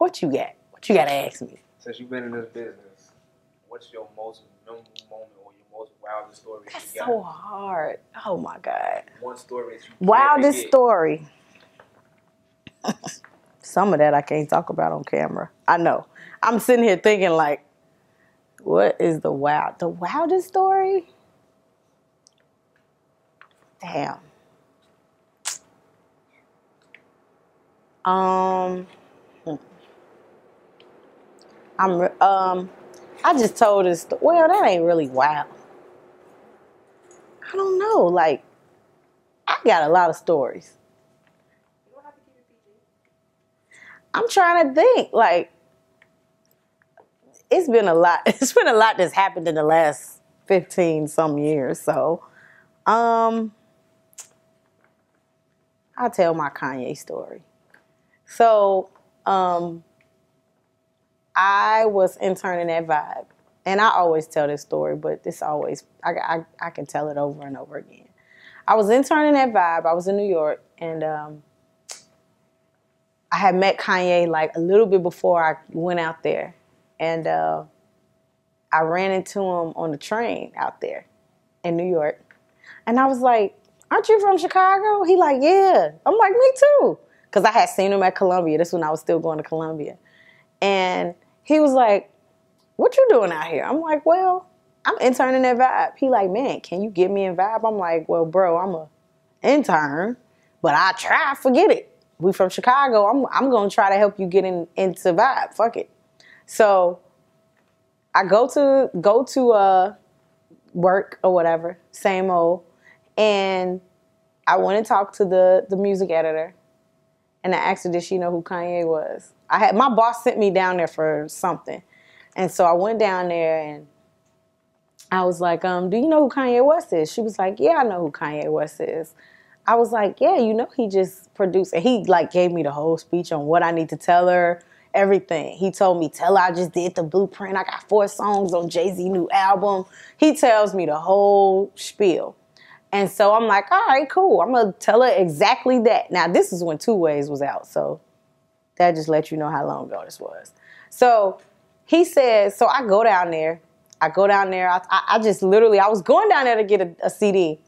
What you got? What you got to ask me? Since you've been in this business, what's your most memorable moment or your most wildest story? That's you got? so hard. Oh my God. One story Wildest story. Some of that I can't talk about on camera. I know. I'm sitting here thinking like, what is the wild the wildest story? Damn. Um. I'm um I just told this well that ain't really wild. I don't know, like I got a lot of stories. I'm trying to think. Like, it's been a lot. It's been a lot that's happened in the last fifteen some years. So, um, I'll tell my Kanye story. So, um, I was interning at Vibe, and I always tell this story, but this always I, I I can tell it over and over again. I was interning at Vibe. I was in New York, and um, I had met Kanye like a little bit before I went out there, and uh, I ran into him on the train out there in New York, and I was like, "Aren't you from Chicago?" He like, "Yeah." I'm like, "Me too," because I had seen him at Columbia. This when I was still going to Columbia, and he was like, "What you doing out here?" I'm like, "Well." I'm interning at Vibe. He like, man, can you get me in Vibe? I'm like, well, bro, I'm a intern, but I try. Forget it. We from Chicago. I'm I'm gonna try to help you get in into Vibe. Fuck it. So I go to go to uh work or whatever, same old, and I went and talked to the the music editor, and I asked her did she know who Kanye was. I had my boss sent me down there for something, and so I went down there and. I was like, um, do you know who Kanye West is? She was like, yeah, I know who Kanye West is. I was like, yeah, you know, he just produced, and he like gave me the whole speech on what I need to tell her, everything. He told me, tell her I just did the blueprint. I got four songs on Jay Z new album. He tells me the whole spiel. And so I'm like, all right, cool. I'm gonna tell her exactly that. Now this is when Two Ways was out, so that just lets you know how long ago this was. So he says, so I go down there. I go down there. I, I, I just literally, I was going down there to get a, a CD.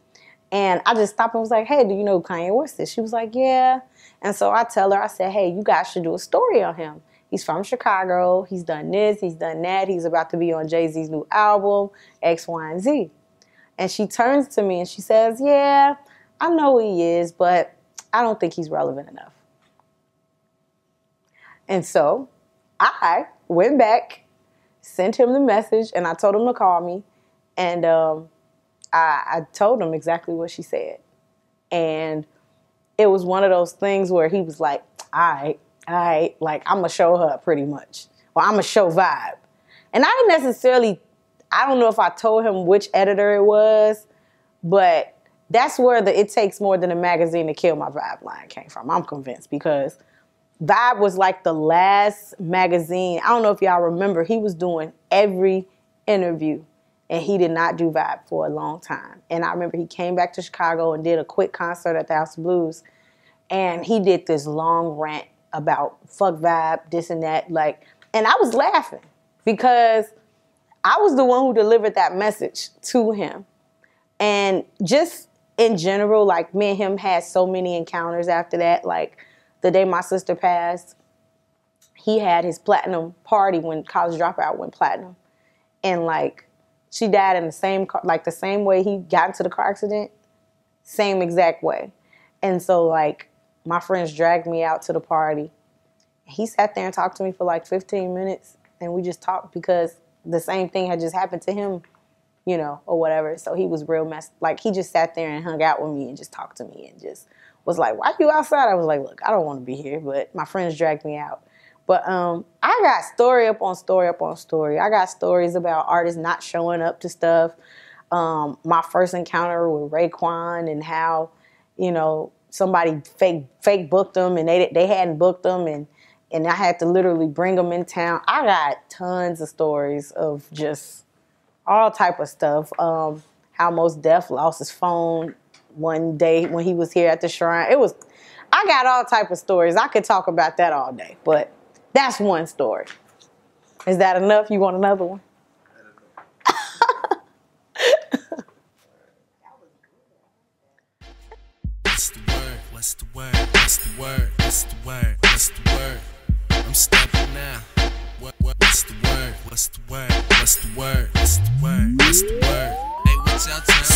And I just stopped and was like, hey, do you know Kanye West? She was like, yeah. And so I tell her, I said, hey, you guys should do a story on him. He's from Chicago. He's done this. He's done that. He's about to be on Jay Z's new album, X, Y, and Z. And she turns to me and she says, yeah, I know he is, but I don't think he's relevant enough. And so I went back, sent him the message, and I told him to call me. And um, I, I told him exactly what she said. And it was one of those things where he was like, all right, all right, like I'm gonna show her pretty much. Or I'm gonna show vibe. And I didn't necessarily, I don't know if I told him which editor it was, but that's where the it takes more than a magazine to kill my vibe line came from. I'm convinced because Vibe was like the last magazine. I don't know if y'all remember, he was doing every interview and he did not do Vibe for a long time. And I remember he came back to Chicago and did a quick concert at the House of Blues. And he did this long rant about fuck Vibe, this and that. Like, and I was laughing because I was the one who delivered that message to him. And just in general, like me and him had so many encounters after that. Like the day my sister passed, he had his platinum party when college dropout went platinum. And like she died in the same car, like the same way he got into the car accident, same exact way. And so like my friends dragged me out to the party. He sat there and talked to me for like 15 minutes and we just talked because the same thing had just happened to him, you know, or whatever. So he was real messed like he just sat there and hung out with me and just talked to me and just was like, Why are you outside? I was like, Look, I don't want to be here, but my friends dragged me out. But um, I got story up on story up on story. I got stories about artists not showing up to stuff. Um, my first encounter with Raekwon and how, you know, somebody fake fake booked them and they they hadn't booked them and and I had to literally bring them in town. I got tons of stories of just all type of stuff. Um, how Mos Def lost his phone one day when he was here at the shrine. It was I got all type of stories. I could talk about that all day, but That's one story. Is that enough? You want another one? What's the word? What's the word? What's the word? What's the word? What's the word? I'm stepping now. What, what, what's the word? What's the word? What's the word? What's the word? What's the word? Hey, what y'all trying to